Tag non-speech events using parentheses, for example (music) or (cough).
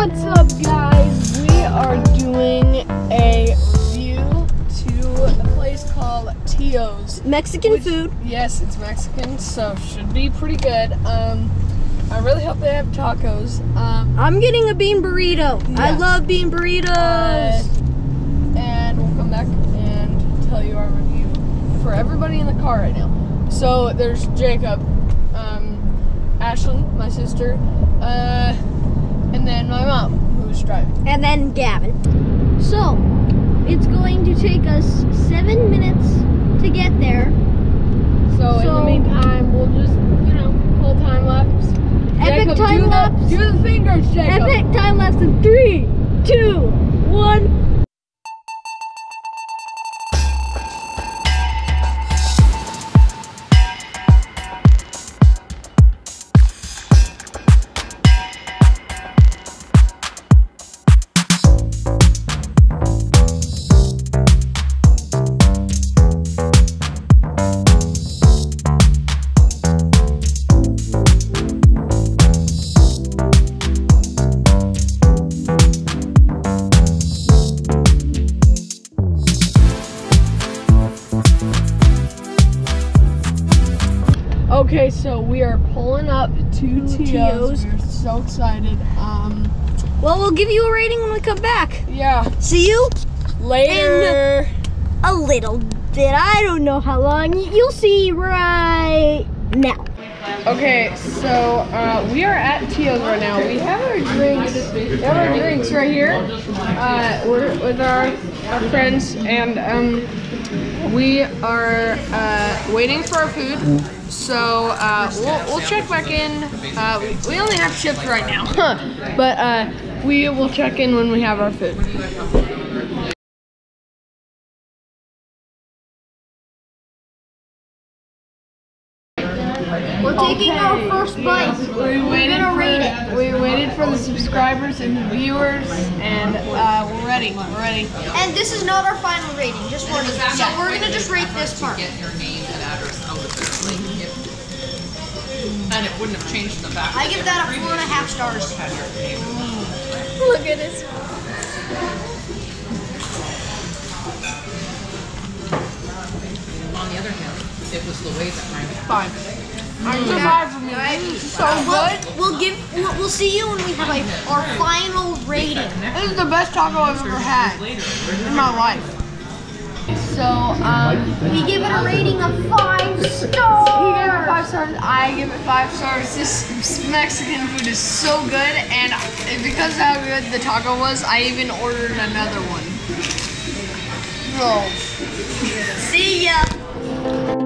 What's up, guys? We are doing a review to a place called Tio's. Mexican Which- food. Yes, it's Mexican, so should be pretty good. Um, I really hope they have tacos. Um, I'm getting a bean burrito. I love bean burritos. uh, and we'll come back and tell you our review for everybody in the car right now. So there's Jacob, um, Ashlyn, my sister, uh, and then my mom, who's driving. and then Gavin. So, it's going to take us seven minutes to get there. So, in the meantime, we'll just, you know, pull time lapse. Epic Jacob, time do lapse. The, do the fingers, Jacob. Epic time lapse in three, two, one. Okay, so we are pulling up to Tio's. Tio's. We're so excited. Um, Well, we'll give you a rating when we come back. yeah. See you Later. a little bit. I don't know how long. You'll see right now. Okay, so uh, we are at Tio's right now. We have our drinks. We have our drinks right here. Uh, we're with our our friends, and um, we are uh, waiting for our food. So uh, we'll, we'll check back in. Uh, we, only have chips right now, (laughs) but uh, we will check in when we have our food. We're taking our first bite. We waited gonna for rate it. we waited for the subscribers and the viewers, and uh, we're ready. We're ready. And this is not our final rating, just warning. So we're gonna just rate this part. Get your name and address out of there, and it wouldn't have changed the back. I give that a four and a half stars. Had your. Look at this. On the other hand, it was the way that my Fine. From you. This is so good. We'll give. We'll, we'll see you when we have like our final rating. This is the best taco I've ever had in my life. So, um, We give it a rating of five he gave it stars. five stars. I give it five stars. This Mexican food is so good, and because of how good the taco was, I even ordered another one. So. See ya.